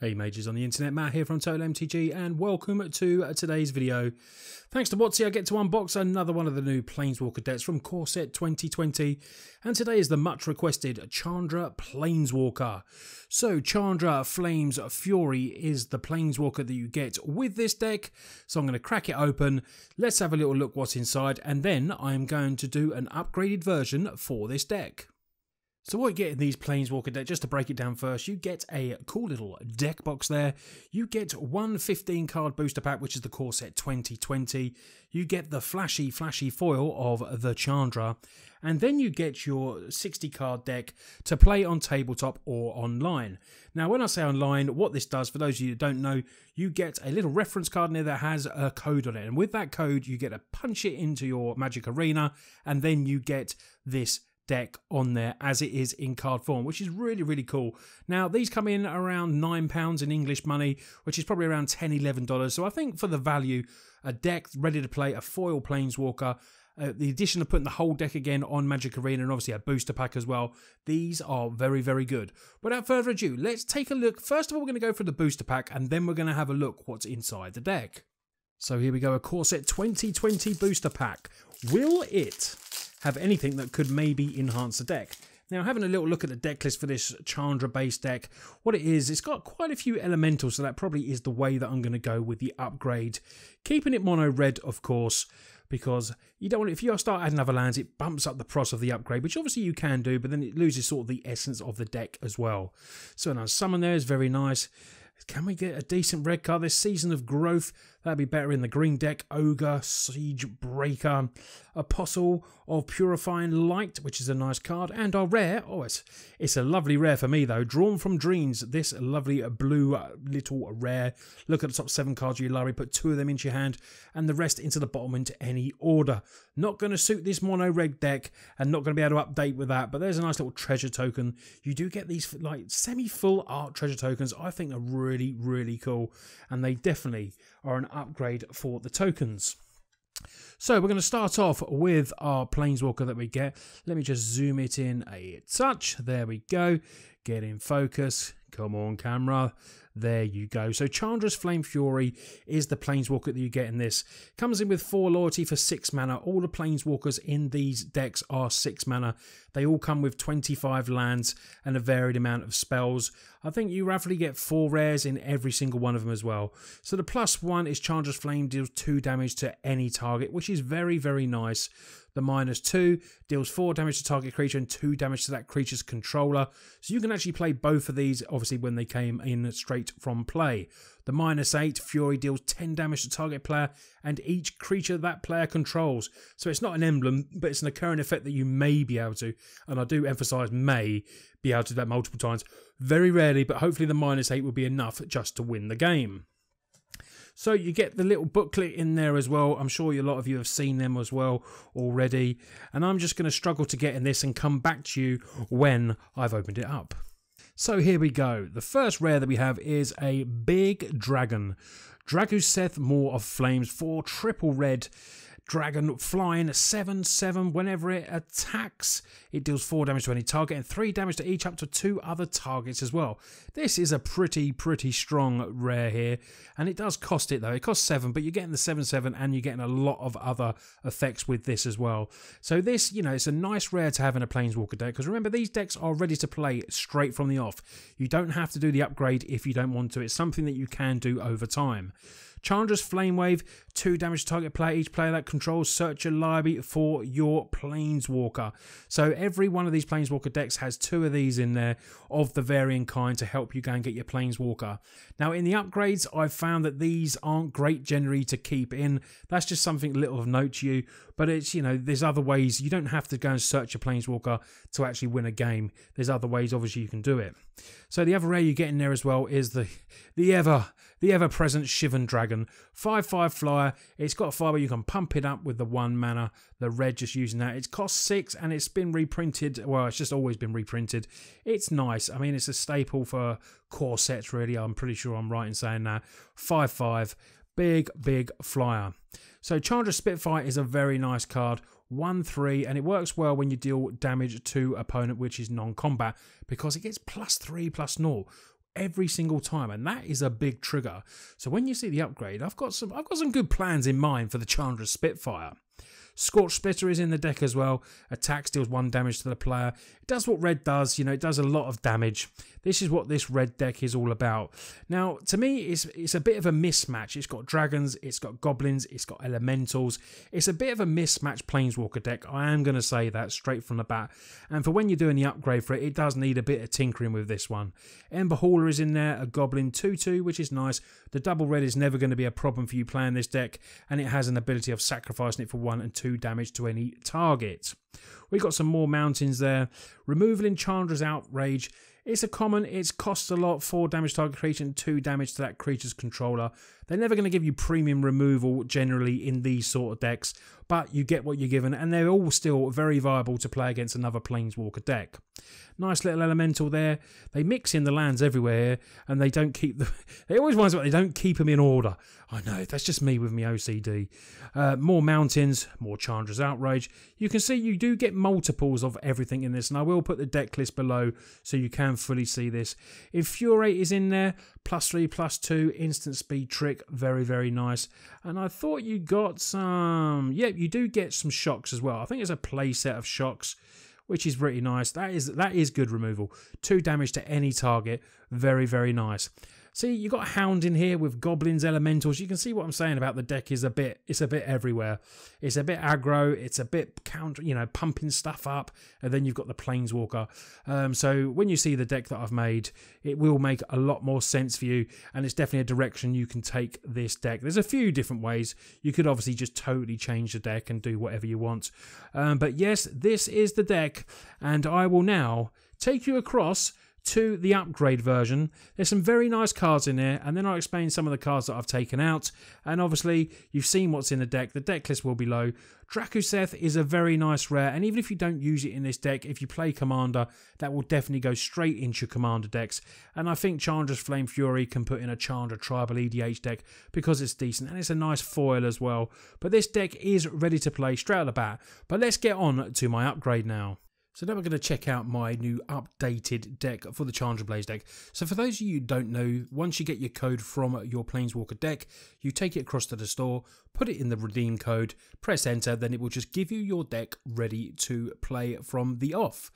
Hey mages on the internet, Matt here from Total MTG and welcome to uh, today's video. Thanks to WotC I get to unbox another one of the new Planeswalker decks from Core Set 2020 and today is the much requested Chandra Planeswalker. So Chandra Flames Fury is the Planeswalker that you get with this deck so I'm going to crack it open, let's have a little look what's inside and then I'm going to do an upgraded version for this deck. So what you get in these Planeswalker deck, just to break it down first, you get a cool little deck box there. You get one 15 card booster pack, which is the core set 2020. You get the flashy, flashy foil of the Chandra. And then you get your 60 card deck to play on tabletop or online. Now, when I say online, what this does, for those of you that don't know, you get a little reference card in there that has a code on it. And with that code, you get to punch it into your Magic Arena, and then you get this deck on there as it is in card form, which is really, really cool. Now, these come in around £9 in English money, which is probably around $10, $11. So I think for the value, a deck ready to play a foil Planeswalker, uh, the addition of putting the whole deck again on Magic Arena and obviously a booster pack as well. These are very, very good. Without further ado, let's take a look. First of all, we're going to go for the booster pack and then we're going to have a look what's inside the deck. So here we go, a Core Set 2020 booster pack. Will it have anything that could maybe enhance the deck. Now, having a little look at the deck list for this Chandra base deck, what it is, it's got quite a few elementals, so that probably is the way that I'm going to go with the upgrade. Keeping it mono red, of course, because you don't want if you start adding other lands, it bumps up the price of the upgrade, which obviously you can do, but then it loses sort of the essence of the deck as well. So now summon there is very nice. Can we get a decent red card this season of growth? That'd be better in the green deck. Ogre, Siegebreaker, Apostle of Purifying Light, which is a nice card, and our rare. Oh, it's it's a lovely rare for me though. Drawn from Dreams. This lovely blue uh, little rare. Look at the top seven cards you Larry. Put two of them into your hand, and the rest into the bottom into any order. Not going to suit this mono red deck, and not going to be able to update with that. But there's a nice little treasure token. You do get these like semi full art treasure tokens. I think are really really cool, and they definitely are an upgrade for the tokens. So we're going to start off with our Planeswalker that we get. Let me just zoom it in a touch. There we go. Get in focus. Come on, camera. There you go. So Chandra's Flame Fury is the Planeswalker that you get in this. Comes in with 4 loyalty for 6 mana. All the Planeswalkers in these decks are 6 mana. They all come with 25 lands and a varied amount of spells. I think you roughly get 4 rares in every single one of them as well. So the plus 1 is Chandra's Flame deals 2 damage to any target, which is very, very nice. The minus 2 deals 4 damage to target creature and 2 damage to that creature's controller. So you can actually play both of these, obviously, when they came in straight from play. The minus 8 Fury deals 10 damage to target player and each creature that player controls. So it's not an emblem, but it's an occurring effect that you may be able to, and I do emphasize may, be able to do that multiple times. Very rarely, but hopefully the minus 8 will be enough just to win the game. So you get the little booklet in there as well. I'm sure a lot of you have seen them as well already. And I'm just going to struggle to get in this and come back to you when I've opened it up. So here we go. The first rare that we have is a big dragon. Drakuseth Maw of Flames for triple red dragon flying a 7 7 whenever it attacks. It deals 4 damage to any target and 3 damage to each up to 2 other targets as well. This is a pretty, pretty strong rare here. And it does cost it though. It costs 7, but you're getting the 7 7 and you're getting a lot of other effects with this as well. So, this, you know, it's a nice rare to have in a Planeswalker deck because remember, these decks are ready to play straight from the off. You don't have to do the upgrade if you don't want to, it's something that you can do over time. Chandra's Flame Wave, 2 damage to target player. Each player that controls search a library for your Planeswalker. So every one of these Planeswalker decks has two of these in there of the varying kind to help you go and get your Planeswalker. Now in the upgrades, I've found that these aren't great generally to keep in. That's just something little of note to you. But it's, you know, there's other ways. You don't have to go and search a Planeswalker to actually win a game. There's other ways, obviously, you can do it. So the other rare you get in there as well is the the ever the ever present Shivan Dragon. 5 5 flyer. It's got a where you can pump it up with the one mana. The red just using that. It's cost 6 and it's been reprinted. Well, it's just always been reprinted. It's nice. I mean, it's a staple for core sets, really. I'm pretty sure I'm right in saying that. 5 5. Big, big flyer. So Chandra Spitfire is a very nice card. 1 3, and it works well when you deal damage to opponent which is non combat because it gets plus 3 plus 0 every single time and that is a big trigger. So when you see the upgrade i've got some i've got some good plans in mind for the chandra spitfire Scorch Spitter is in the deck as well. Attack deals one damage to the player. It does what red does, you know, it does a lot of damage. This is what this red deck is all about. Now, to me, it's it's a bit of a mismatch. It's got dragons, it's got goblins, it's got elementals. It's a bit of a mismatch planeswalker deck. I am going to say that straight from the bat. And for when you're doing the upgrade for it, it does need a bit of tinkering with this one. Ember Hauler is in there, a goblin 2-2, which is nice. The double red is never going to be a problem for you playing this deck, and it has an ability of sacrificing it for one and two damage to any target. We've got some more mountains there. Removal Enchantress Outrage it's a common, it costs a lot, 4 damage target creature and 2 damage to that creature's controller. They're never going to give you premium removal generally in these sort of decks, but you get what you're given, and they're all still very viable to play against another Planeswalker deck. Nice little elemental there. They mix in the lands everywhere, and they don't keep the. They always reminds me they don't keep them in order. I know that's just me with my OCD. Uh, more mountains, more Chandra's Outrage. You can see you do get multiples of everything in this, and I will put the deck list below so you can fully see this. Infuriate is in there, plus three, plus two, instant speed trick, very, very nice. And I thought you got some, yep, you do get some shocks as well. I think it's a play set of shocks which is pretty nice. That is that is good removal. Two damage to any target. Very, very nice. See, you got Hound in here with Goblins, Elementals. You can see what I'm saying about the deck is a bit, it's a bit everywhere. It's a bit aggro, it's a bit counter, you know, pumping stuff up, and then you've got the Planeswalker. Um, so when you see the deck that I've made, it will make a lot more sense for you, and it's definitely a direction you can take this deck. There's a few different ways. You could obviously just totally change the deck and do whatever you want. Um, but yes, this is the deck, and I will now take you across to the upgrade version. There's some very nice cards in there, and then I'll explain some of the cards that I've taken out. And obviously, you've seen what's in the deck. The deck list will be low. Drakuseth is a very nice rare, and even if you don't use it in this deck, if you play Commander, that will definitely go straight into your Commander decks. And I think Chandra's Flame Fury can put in a Chandra Tribal EDH deck because it's decent, and it's a nice foil as well. But this deck is ready to play straight out of the bat. But let's get on to my upgrade now. So now we're going to check out my new updated deck for the Chandra Blaze deck. So for those of you who don't know, once you get your code from your Planeswalker deck, you take it across to the store, put it in the redeem code, press enter, then it will just give you your deck ready to play from the off.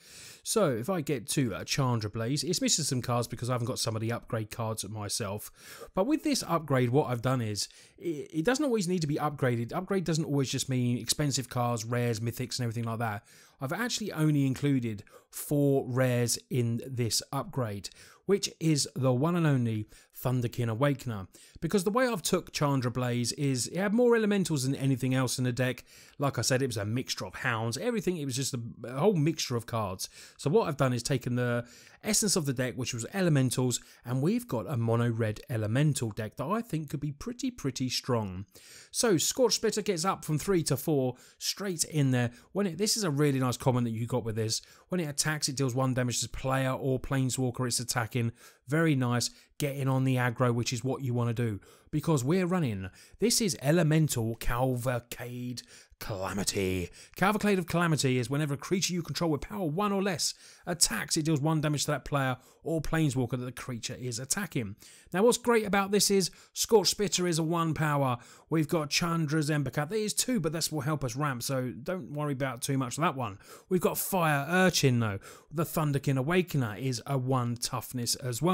So if I get to uh, Chandra Blaze, it's missing some cards because I haven't got some of the upgrade cards myself. But with this upgrade, what I've done is, it doesn't always need to be upgraded. Upgrade doesn't always just mean expensive cards, rares, mythics and everything like that. I've actually only included four rares in this upgrade, which is the one and only Thunderkin Awakener. Because the way I've took Chandra Blaze is it had more elementals than anything else in the deck. Like I said, it was a mixture of hounds, everything, it was just a, whole mixture of cards. So what I've done is taken the essence of the deck, which was elementals, and we've got a mono red elemental deck that I think could be pretty, pretty strong. So Scorch Spitter gets up from 3 to 4 straight in there. When it, This is a really nice comment that you got with this. When it attacks, it deals 1 damage to player or planeswalker it's attacking fucking very nice. Getting on the aggro, which is what you want to do. Because we're running. This is Elemental Cavalcade Calamity. Cavalcade of Calamity is whenever a creature you control with power 1 or less attacks, it deals 1 damage to that player or planeswalker that the creature is attacking. Now, what's great about this is Scorch Spitter is a 1 power. We've got Chandra's Embercat. There is 2, but this will help us ramp, so don't worry about too much of that one. We've got Fire Urchin, though. The Thunderkin Awakener is a 1 toughness as well.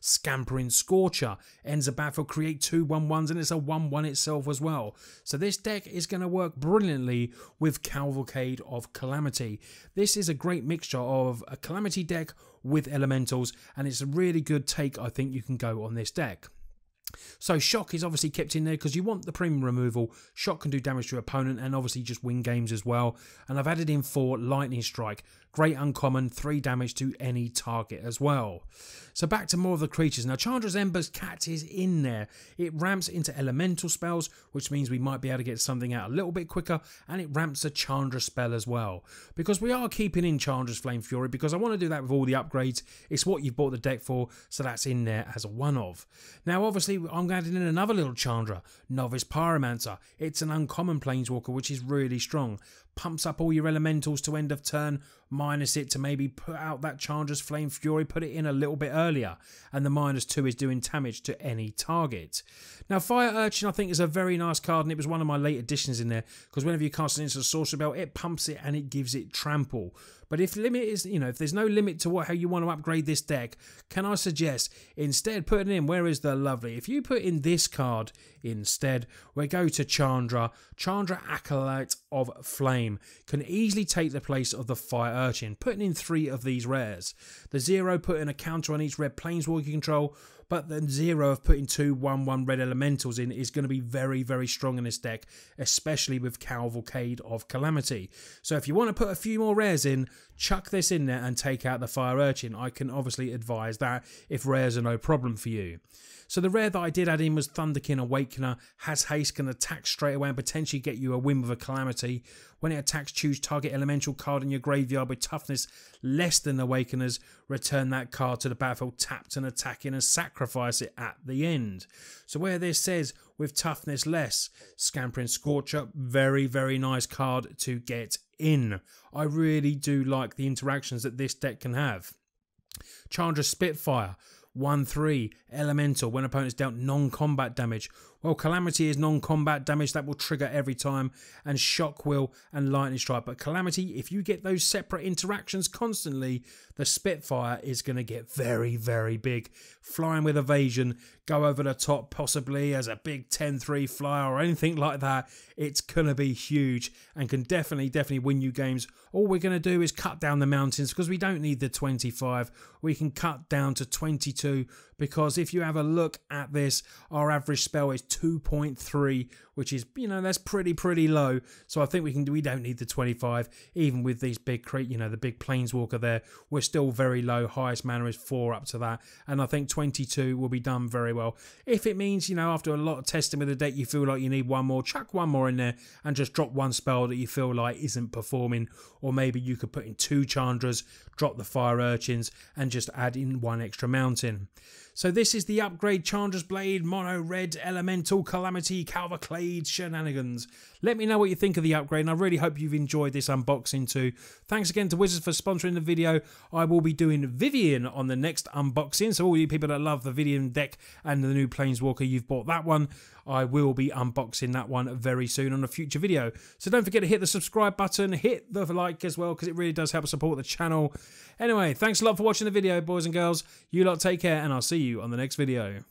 Scampering Scorcher ends a battle, create two 1 1s, and it's a 1 1 itself as well. So this deck is going to work brilliantly with Cavalcade of Calamity. This is a great mixture of a Calamity deck with elementals, and it's a really good take I think you can go on this deck. So shock is obviously kept in there because you want the premium removal. Shock can do damage to your opponent and obviously just win games as well. And I've added in for lightning strike. Great uncommon, 3 damage to any target as well. So back to more of the creatures. Now Chandra's Ember's Cat is in there. It ramps into elemental spells, which means we might be able to get something out a little bit quicker, and it ramps a Chandra spell as well. Because we are keeping in Chandra's Flame Fury, because I want to do that with all the upgrades. It's what you've bought the deck for, so that's in there as a one-of. Now obviously I'm adding in another little Chandra, Novice Pyromancer. It's an uncommon Planeswalker, which is really strong pumps up all your elementals to end of turn, minus it to maybe put out that Chandra's Flame Fury, put it in a little bit earlier, and the minus two is doing damage to any target. Now, Fire Urchin, I think, is a very nice card, and it was one of my late additions in there because whenever you cast it into a Sorcerer Belt, it pumps it and it gives it trample. But if limit is, you know, if there's no limit to what how you want to upgrade this deck, can I suggest instead putting in where is the lovely? If you put in this card instead, we go to Chandra. Chandra Acolyte of Flame can easily take the place of the Fire Urchin, putting in three of these rares. The zero putting a counter on each red planeswalker control but the zero of putting two 1 1 red elementals in is going to be very, very strong in this deck, especially with Cavalcade of Calamity. So if you want to put a few more rares in, chuck this in there and take out the Fire Urchin. I can obviously advise that if rares are no problem for you. So the rare that I did add in was Thunderkin Awakener. Has haste, can attack straight away and potentially get you a win with a Calamity. When it attacks, choose target elemental card in your graveyard with toughness less than the Awakener's. Return that card to the battlefield tapped and attacking and sacrifice it at the end. So where this says with toughness less, Scampering Scorcher, very, very nice card to get in. I really do like the interactions that this deck can have. Chandra Spitfire, 1 3 elemental when opponents dealt non combat damage. Well, Calamity is non combat damage that will trigger every time, and Shock will and Lightning Strike. But Calamity, if you get those separate interactions constantly, the Spitfire is going to get very, very big. Flying with evasion, go over the top, possibly as a big 10 3 flyer or anything like that. It's going to be huge and can definitely, definitely win you games. All we're going to do is cut down the mountains because we don't need the 25. We can cut down to 22 because if you have a look at this, our average spell is 2.3, which is, you know, that's pretty, pretty low. So I think we can, we don't need the 25, even with these big, you know, the big planeswalker there. We're still very low. Highest mana is 4 up to that. And I think 22 will be done very well. If it means, you know, after a lot of testing with the deck, you feel like you need one more, chuck one more in there and just drop one spell that you feel like isn't performing. Or maybe you could put in two Chandras, drop the Fire Urchins, and just add in one extra mountain. So this is the upgrade Chandra's Blade Mono Red Elemental Calamity Cavalcade Shenanigans. Let me know what you think of the upgrade and I really hope you've enjoyed this unboxing too. Thanks again to Wizards for sponsoring the video. I will be doing Vivien on the next unboxing. So all you people that love the Vivien deck and the new Planeswalker, you've bought that one. I will be unboxing that one very soon on a future video. So don't forget to hit the subscribe button, hit the like as well, because it really does help support the channel. Anyway, thanks a lot for watching the video, boys and girls. You lot take care, and I'll see you on the next video.